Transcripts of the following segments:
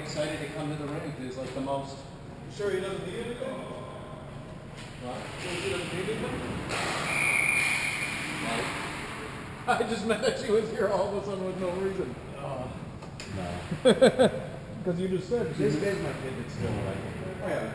excited to come to the rink. He's like the most. You sure he doesn't need anything? What? Sure he doesn't need anything? I just meant that she was here all of a sudden with no reason. Oh. No. Because you just said This is my kid that's still like. Oh, yeah,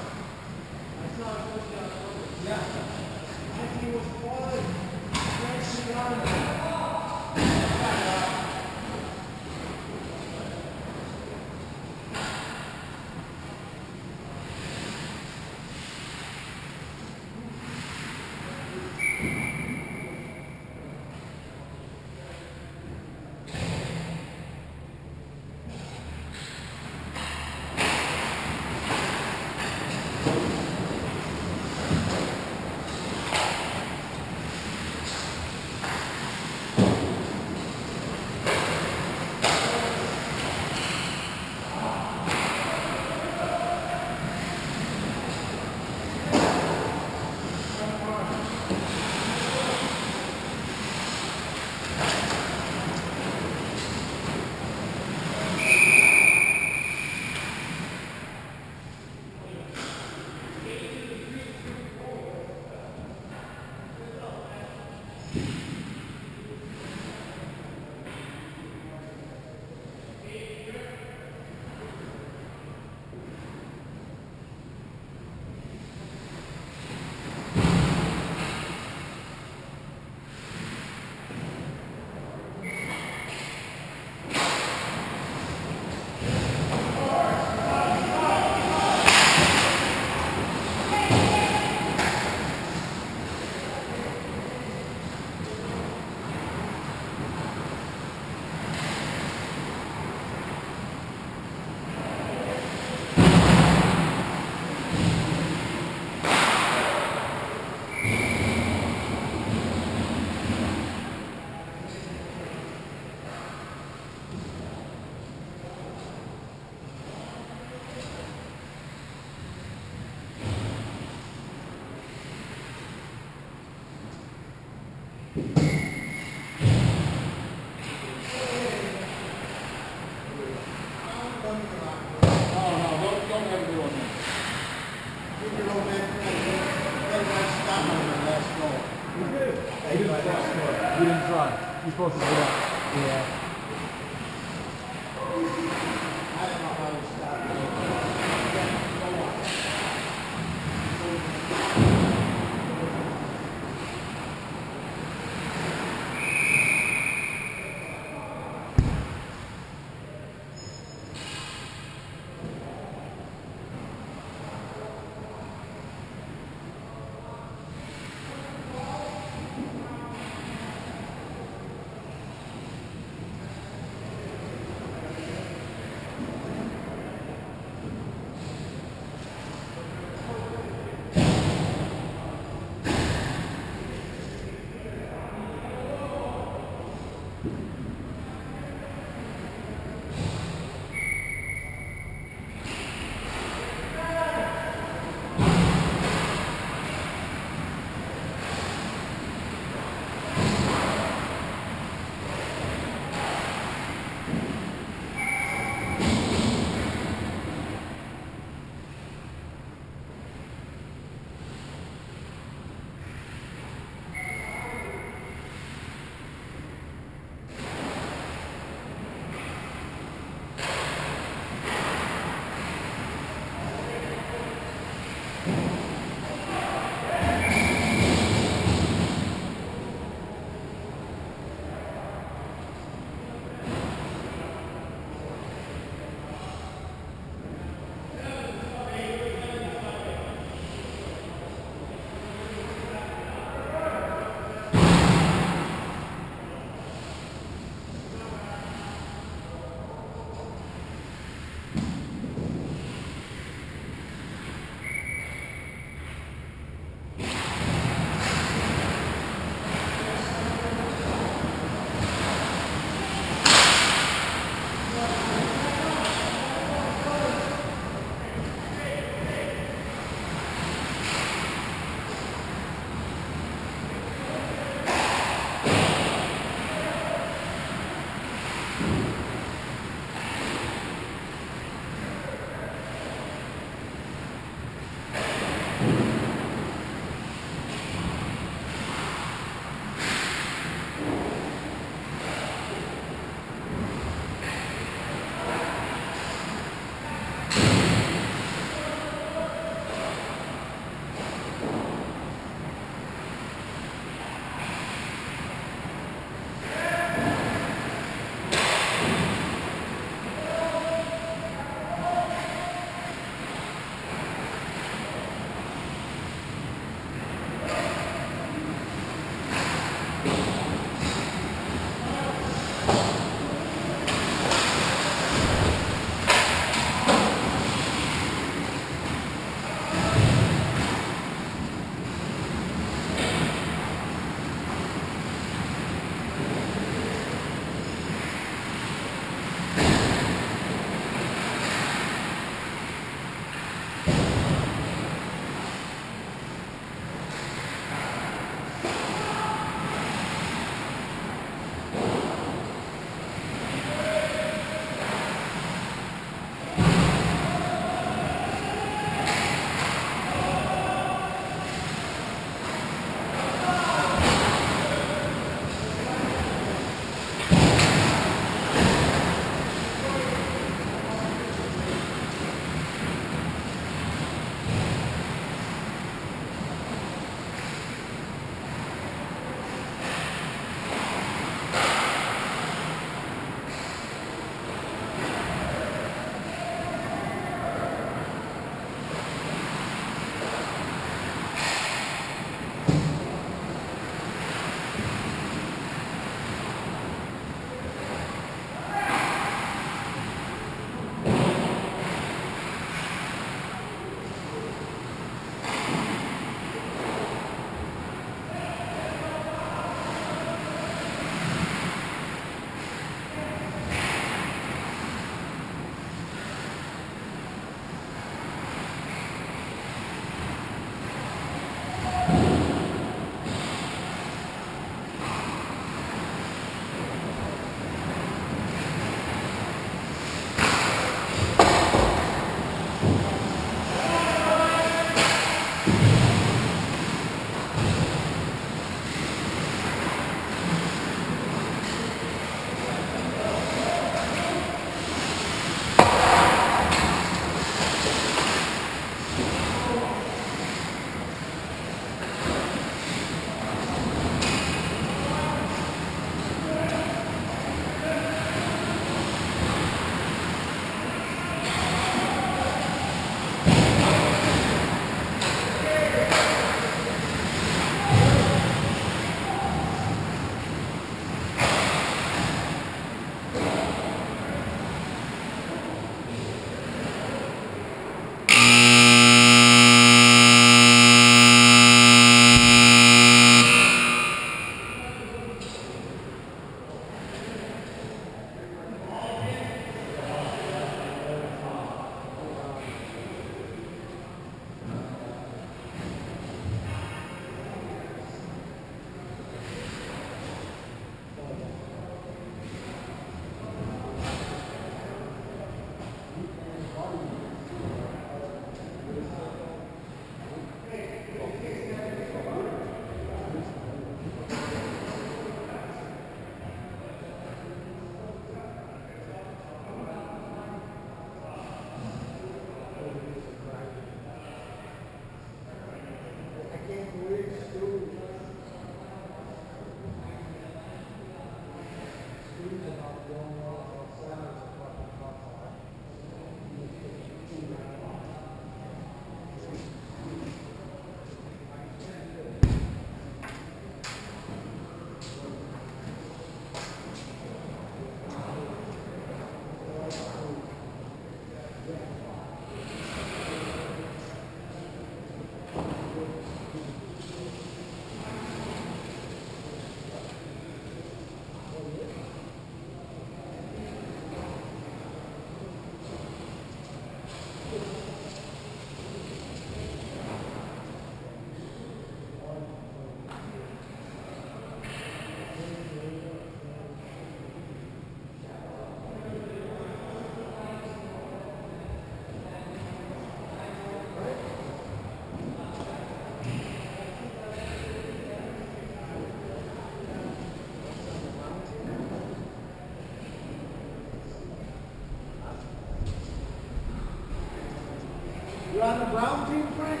The Brown team, Frank?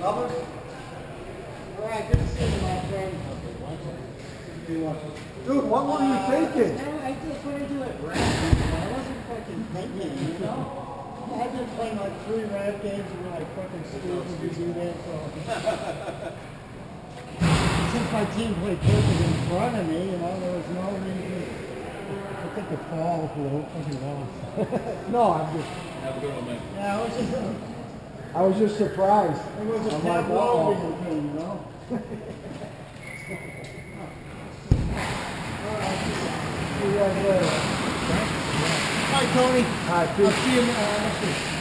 Lovers? All right, good to see you, my friend. Dude, what were you uh, thinking? I just want to do it rap, I wasn't fucking thinking, you know? I've been playing like three rap games and we're like fucking stupid to do that, so. Since my team played perfect in front of me, you know, there was no reason. I think the fall a little fucking lost. no, I'm just. Have a good one, man. Yeah, I was just. Uh, I was just surprised. it was a I'm Pat like, uh-oh. Walden thing, you know? See you guys later. Hi, Tony. Hi, I'll see you uh, next week.